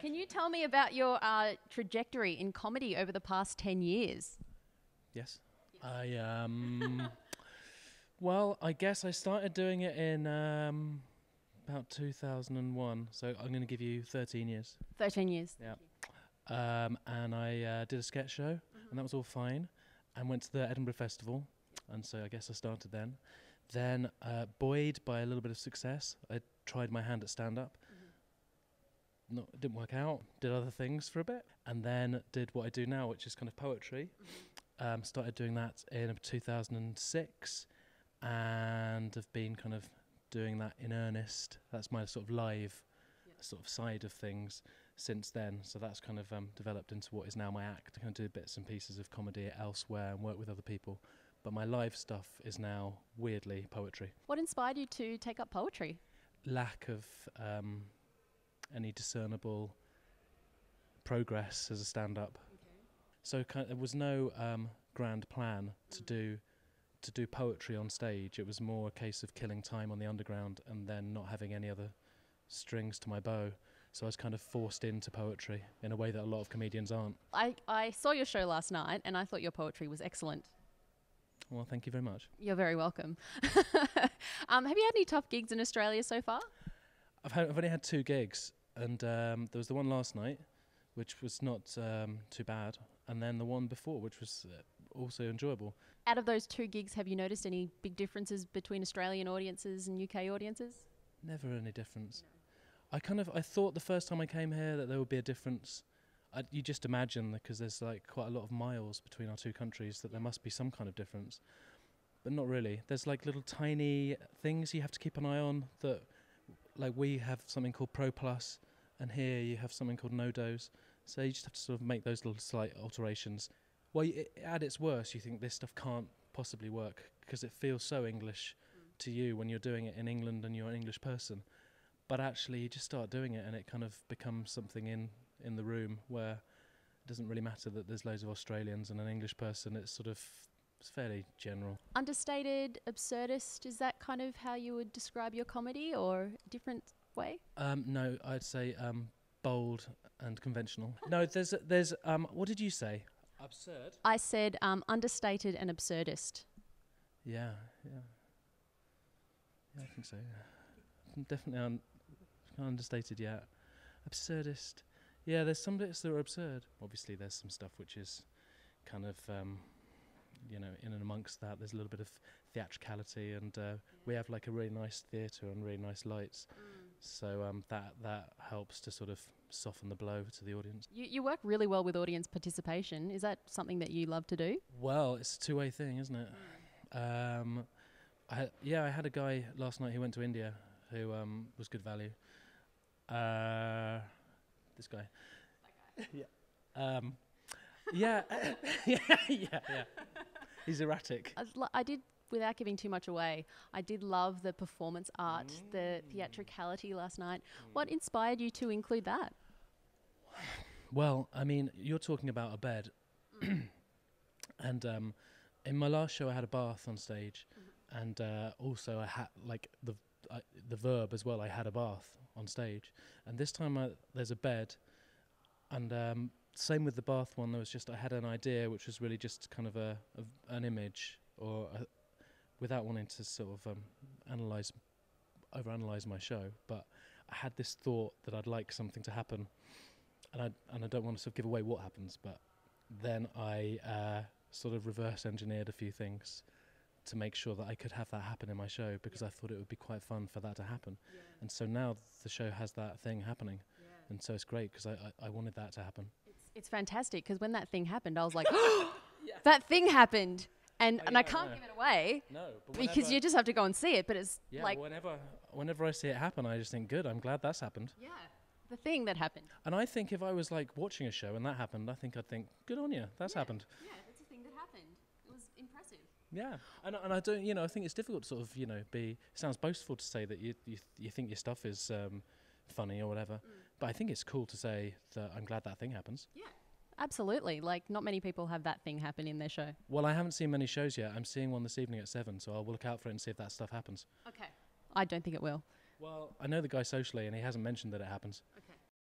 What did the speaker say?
Can you tell me about your uh, trajectory in comedy over the past 10 years? Yes. I um. well, I guess I started doing it in um, about 2001. So I'm going to give you 13 years. 13 years. Yeah. Um, and I uh, did a sketch show, and that was all fine. And went to the Edinburgh Festival, and so I guess I started then. Then, uh, buoyed by a little bit of success, I tried my hand at stand up. No, it didn't work out. Did other things for a bit, and then did what I do now, which is kind of poetry. Um, started doing that in 2006, and have been kind of doing that in earnest. That's my sort of live sort of side of things since then. So that's kind of um, developed into what is now my act. I kind of do bits and pieces of comedy elsewhere and work with other people. But my live stuff is now weirdly poetry. What inspired you to take up poetry? Lack of um, any discernible progress as a stand-up. So kind there was no um, grand plan to do to do poetry on stage. It was more a case of killing time on the underground and then not having any other strings to my bow. So I was kind of forced into poetry in a way that a lot of comedians aren't. I, I saw your show last night and I thought your poetry was excellent. Well, thank you very much. You're very welcome. um, have you had any tough gigs in Australia so far? I've, had, I've only had two gigs, and um, there was the one last night, which was not um, too bad, and then the one before, which was uh, also enjoyable. Out of those two gigs, have you noticed any big differences between Australian audiences and UK audiences? Never any difference. I kind of I thought the first time I came here that there would be a difference. I, you just imagine because there's like quite a lot of miles between our two countries that there must be some kind of difference, but not really. There's like little tiny things you have to keep an eye on. That like we have something called Pro Plus, and here you have something called No Doz. So you just have to sort of make those little slight alterations. Well, y- at its worst, you think this stuff can't possibly work because it feels so English mm. to you when you're doing it in England and you're an English person. But actually, you just start doing it, and it kind of becomes something in in the room where it doesn't really matter that there's loads of Australians and an English person. It's sort of it's fairly general. Understated, absurdist, is that kind of how you would describe your comedy or different way? Um, no, I'd say um, bold and conventional. no, there's there's um, what did you say? Absurd. I said um, understated and absurdist. Yeah, yeah, yeah. I think so. Yeah. Definitely un- understated. Yeah, absurdist. Yeah, there's some bits that are absurd. Obviously, there's some stuff which is kind of, um, you know, in and amongst that. There's a little bit of theatricality, and uh, we have like a really nice theatre and really nice lights. So um, that that helps to sort of soften the blow to the audience. You, you work really well with audience participation. Is that something that you love to do? Well, it's a two-way thing, isn't it? Um, I had, yeah, I had a guy last night who went to India who um, was good value. Uh, this guy. yeah. Um, yeah. yeah. Yeah. Yeah. He's erratic. I, I did, without giving too much away, I did love the performance art, the theatricality last night. What inspired you to include that? Well, I mean, you're talking about a bed, and um, in my last show, I had a bath on stage, and uh, also I had like the uh, the verb as well. I had a bath on stage, and this time I, there's a bed, and um, same with the bath one. There was just I had an idea, which was really just kind of a, a an image, or a, without wanting to sort of um, analyze overanalyze my show, but I had this thought that I'd like something to happen, and I and I don't want to sort of give away what happens, but then I uh, sort of reverse engineered a few things to make sure that I could have that happen in my show because I thought it would be quite fun for that to happen, and so now the show has that thing happening, and so it's great because I, I I wanted that to happen. It's fantastic because when that thing happened, I was like, that thing happened. And, Oh, and I can't yeah. give it away No, but because you just have to go and see it. But it's yeah, like, whenever whenever I see it happen, I just think, good. I'm glad that's happened. yeah, the thing that happened. And I think if I was like watching a show and that happened, I think I'd think, good on you, that's happened. Yeah, that's the thing that happened. It was impressive. Yeah, and and I don't, you know, I think it's difficult to sort of, you know, be. Sounds boastful to say that you you, th- you think your stuff is um, funny or whatever, but I think it's cool to say that I'm glad that thing happens. Yeah, absolutely. Like, not many people have that thing happen in their show. Well, I haven't seen many shows yet. I'm seeing one this evening at seven, so I'll look out for it and see if that stuff happens. Okay. I don't think it will. Well, I know the guy socially, and he hasn't mentioned that it happens. Okay.